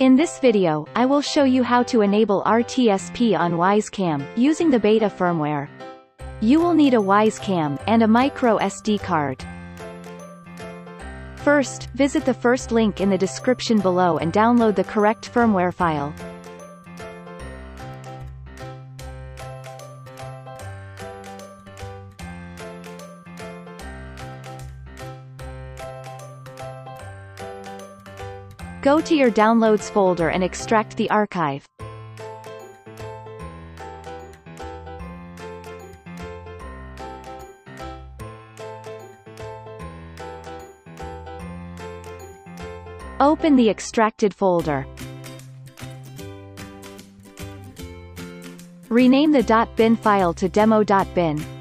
In this video, I will show you how to enable RTSP on Wyze Cam, using the beta firmware. You will need a Wyze Cam, and a micro SD card. First, visit the first link in the description below and download the correct firmware file. Go to your Downloads folder and extract the archive. Open the extracted folder. Rename the .bin file to demo.bin.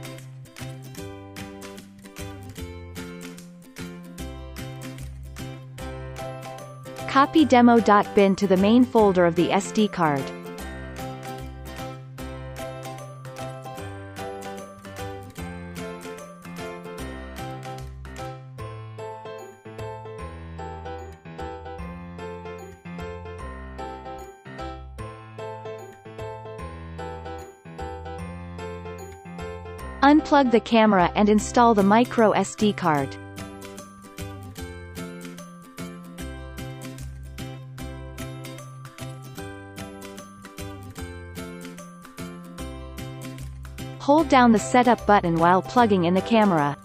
Copy demo.bin to the main folder of the SD card. Unplug the camera and install the micro SD card. Hold down the setup button while plugging in the camera.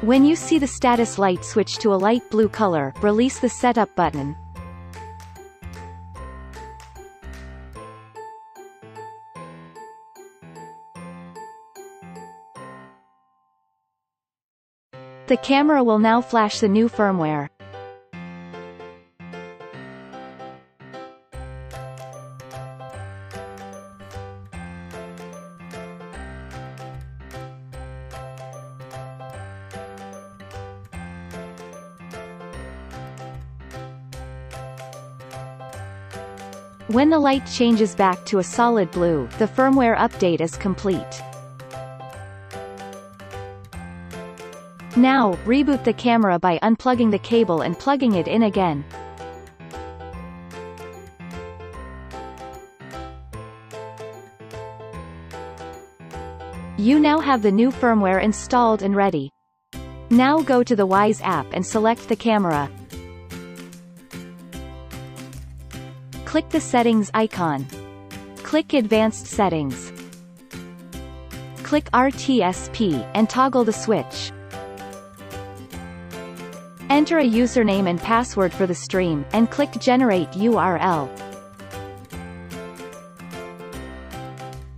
When you see the status light switch to a light blue color, release the setup button. The camera will now flash the new firmware. When the light changes back to a solid blue, the firmware update is complete. Now, reboot the camera by unplugging the cable and plugging it in again. You now have the new firmware installed and ready. Now go to the Wyze app and select the camera. Click the Settings icon. Click Advanced Settings. Click RTSP, and toggle the switch. Enter a username and password for the stream, and click Generate URL.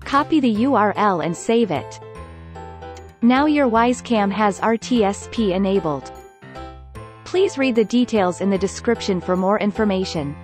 Copy the URL and save it. Now your Wyze Cam has RTSP enabled. Please read the details in the description for more information.